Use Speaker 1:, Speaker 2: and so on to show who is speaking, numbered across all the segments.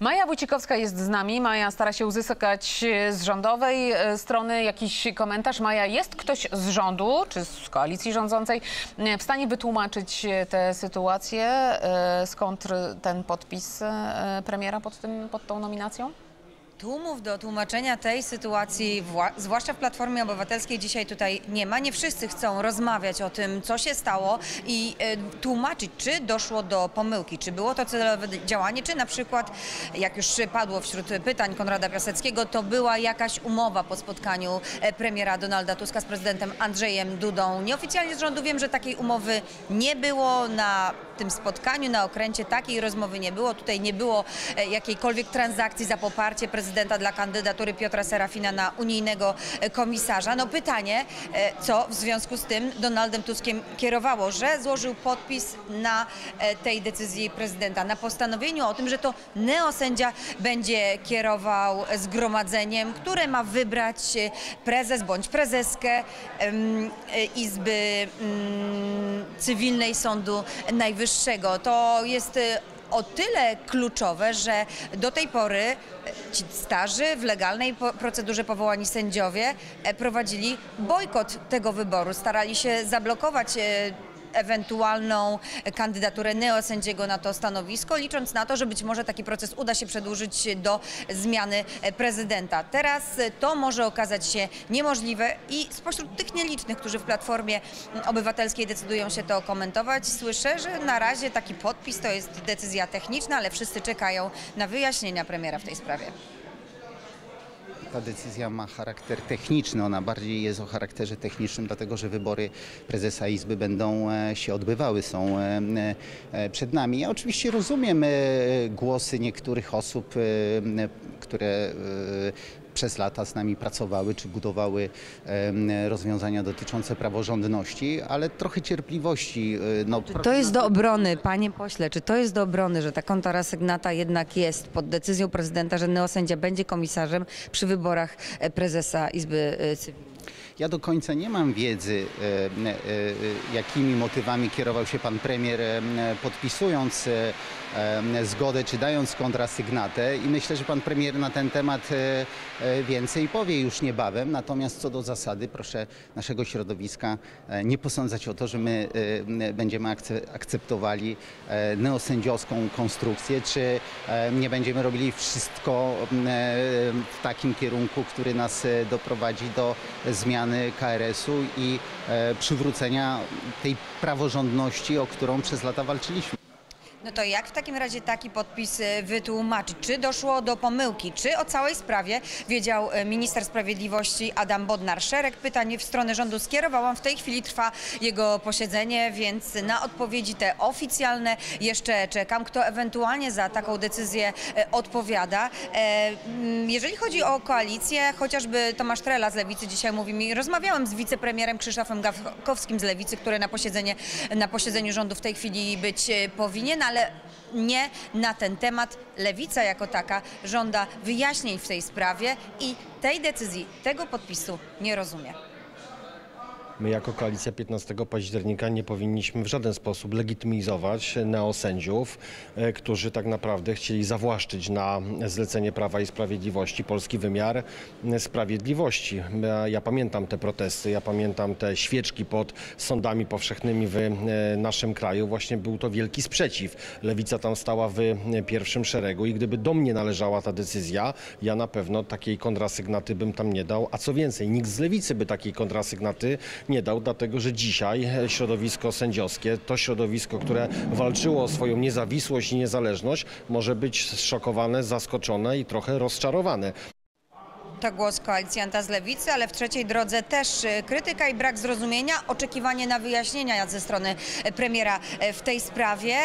Speaker 1: Maja Wójcikowska jest z nami. Maja stara się uzyskać e, z rządowej e, strony jakiś komentarz. Maja, jest ktoś z rządu czy z koalicji rządzącej e, w stanie wytłumaczyć tę sytuację? Skąd ten podpis premiera pod, tym, pod tą nominacją?
Speaker 2: Tłumów do tłumaczenia tej sytuacji, wła- zwłaszcza w Platformie Obywatelskiej, dzisiaj tutaj nie ma. Nie wszyscy chcą rozmawiać o tym, co się stało i e, tłumaczyć, czy doszło do pomyłki, czy było to celowe działanie, czy na przykład, jak już padło wśród pytań Konrada Piaseckiego, to była jakaś umowa po spotkaniu e, premiera Donalda Tuska z prezydentem Andrzejem Dudą. Nieoficjalnie z rządu wiem, że takiej umowy nie było na tym spotkaniu, na okręcie takiej rozmowy nie było. Tutaj nie było e, jakiejkolwiek transakcji za poparcie prezydenta dla kandydatury Piotra Serafina na unijnego e, komisarza. No pytanie, e, co w związku z tym Donaldem Tuskiem kierowało, że złożył podpis na tej decyzji prezydenta, na postanowieniu o tym, że to neosędzia będzie kierował zgromadzeniem, które ma wybrać prezes bądź prezeskę Izby mm, Cywilnej Sądu Najwyższego. To jest e, o tyle kluczowe, że do tej pory e, ci starzy w legalnej procedurze powołani sędziowie e, prowadzili bojkot tego wyboru, starali się zablokować e, ewentualną kandydaturę neosędziego na to stanowisko, licząc na to, że być może taki proces uda się przedłużyć do zmiany prezydenta. Teraz to może okazać się niemożliwe i spośród tych nielicznych, którzy w Platformie Obywatelskiej decydują się to komentować, słyszę, że na razie taki podpis to jest decyzja techniczna, ale wszyscy czekają na wyjaśnienia premiera w tej sprawie.
Speaker 3: Ta decyzja ma charakter techniczny, ona bardziej jest o charakterze technicznym, dlatego że wybory prezesa Izby będą e, się odbywały, są e, e, przed nami. Ja oczywiście rozumiem głosy niektórych osób, które przez lata z nami pracowały czy budowały rozwiązania dotyczące praworządności, ale trochę cierpliwości. e, No,
Speaker 2: To jest do obrony, panie pośle, czy to jest do obrony, że ta kontrasygnata jednak jest pod decyzją prezydenta, że neosędzia będzie komisarzem przy wyborach e, prezesa Izby e, Cywilnej?
Speaker 3: Ja do końca nie mam wiedzy, e, e, e, jakimi motywami kierował się pan premier podpisując zgodę czy dając kontrasygnatę i myślę, że pan premier na ten temat więcej powie już niebawem. Natomiast co do zasady proszę naszego środowiska nie posądzać o to, że my będziemy akce- akceptowali neosędziowską konstrukcję, czy nie będziemy robili wszystko w takim kierunku, który nas doprowadzi do zmiany KRS-u i e, przywrócenia tej praworządności, o którą przez lata walczyliśmy.
Speaker 2: No to jak w takim razie taki podpis e, wytłumaczyć? Czy doszło do pomyłki? Czy o całej sprawie wiedział e, minister sprawiedliwości Adam Bodnar? Szereg pytań w stronę rządu skierowałam. W tej chwili trwa jego posiedzenie, więc na odpowiedzi te oficjalne jeszcze czekam. Kto ewentualnie za taką decyzję e, odpowiada? Mm, Jeżeli chodzi o koalicję, chociażby Tomasz Trela z Lewicy dzisiaj mówi mi, rozmawiałem z wicepremierem Krzysztofem Gawkowskim z Lewicy, który na, posiedzenie, na posiedzeniu rządu w tej chwili być powinien, ale nie na ten temat. Lewica jako taka żąda wyjaśnień w tej sprawie i tej decyzji, tego podpisu nie rozumie.
Speaker 4: My jako koalicja 15 października nie powinniśmy w żaden sposób legitymizować neosędziów, e, którzy tak naprawdę chcieli zawłaszczyć na zlecenie Prawa i Sprawiedliwości polski wymiar e, sprawiedliwości. Ja, pamiętam te protesty, ja pamiętam te świeczki pod sądami powszechnymi w e, naszym kraju. Właśnie był to wielki sprzeciw. Lewica tam stała w pierwszym szeregu i gdyby do mnie należała ta decyzja, ja na pewno takiej kontrasygnaty bym tam nie dał. A co więcej, nikt z Lewicy by takiej kontrasygnaty nie dał, dlatego że dzisiaj e, środowisko sędziowskie, to środowisko, które walczyło o swoją niezawisłość i niezależność, może być zszokowane, zaskoczone i trochę rozczarowane.
Speaker 2: To głos koalicjanta z Lewicy, ale w trzeciej drodze też e, krytyka i brak zrozumienia, oczekiwanie na wyjaśnienia ze strony e, premiera e, w tej sprawie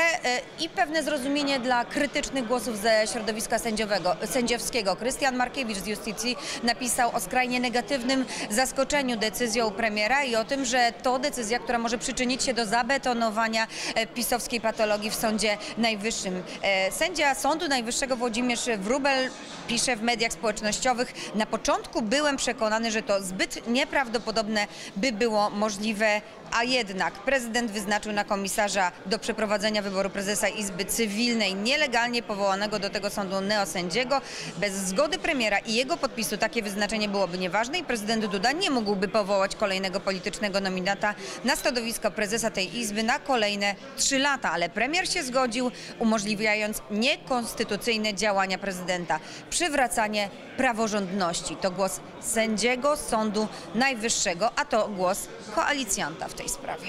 Speaker 2: i pewne zrozumienie dla krytycznych głosów ze środowiska sędziowego, sędziowskiego. Krystian Markiewicz z Justicji napisał o skrajnie negatywnym zaskoczeniu decyzją premiera i o tym, że to decyzja, która może przyczynić się do zabetonowania pisowskiej patologii w Sądzie Najwyższym. Sędzia Sądu Najwyższego Włodzimierz Wróbel pisze w mediach społecznościowych Na początku byłem przekonany, że to zbyt nieprawdopodobne, by było możliwe, a jednak prezydent wyznaczył na komisarza do przeprowadzenia wyboru prezesa Izby Cywilnej nielegalnie powołanego do tego sądu neosędziego. Bez zgody premiera i jego podpisu takie wyznaczenie byłoby nieważne i prezydent Duda nie mógłby powołać kolejnego politycznego nominata na stanowisko prezesa tej Izby na kolejne trzy lata, ale premier się zgodził, umożliwiając niekonstytucyjne działania prezydenta. Przywracanie praworządności to głos sędziego Sądu Najwyższego, a to głos koalicjanta w tej sprawie.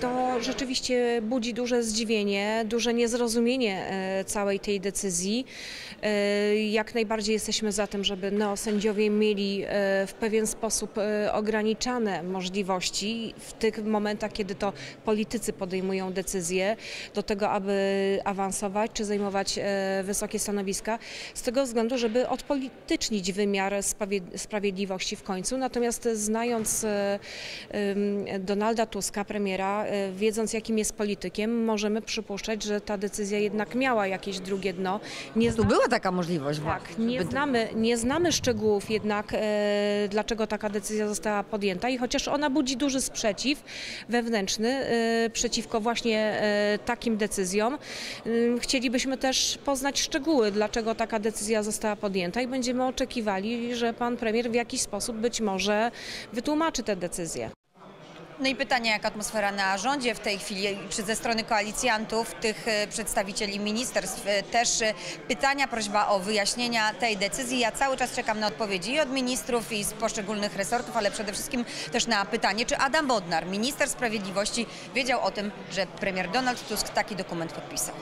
Speaker 5: To rzeczywiście budzi duże zdziwienie, duże niezrozumienie e, całej tej decyzji. E, Jak najbardziej jesteśmy za tym, żeby neosędziowie mieli e, w pewien sposób ograniczane możliwości w tych momentach, kiedy to politycy podejmują decyzje do tego, aby awansować czy zajmować wysokie stanowiska, z tego względu, żeby odpolitycznić wymiar sprawie- sprawiedliwości w końcu. Natomiast znając Donalda Tuska, premiera, wiedząc jakim jest politykiem, możemy przypuszczać, że ta decyzja jednak miała jakieś drugie dno. Nie
Speaker 2: Tu była taka możliwość
Speaker 5: tak,
Speaker 2: właśnie.
Speaker 5: nie znamy, nie znamy szczegółów jednak, e, dlaczego taka decyzja została podjęta i chociaż ona budzi duży sprzeciw wewnętrzny e, przeciwko właśnie e, takim decyzjom, chcielibyśmy też poznać szczegóły, dlaczego taka decyzja została podjęta i będziemy oczekiwali, że pan premier w jakiś sposób być może wytłumaczy tę decyzję.
Speaker 2: No i pytanie, jak atmosfera na rządzie w tej chwili, czy ze strony koalicjantów, tych e, przedstawicieli ministerstw, e, też e, pytania, prośba o wyjaśnienia tej decyzji. Ja cały czas czekam na odpowiedzi i od ministrów, i z poszczególnych resortów, ale przede wszystkim też na pytanie, czy Adam Bodnar, minister sprawiedliwości, wiedział o tym, że premier Donald Tusk taki dokument podpisał.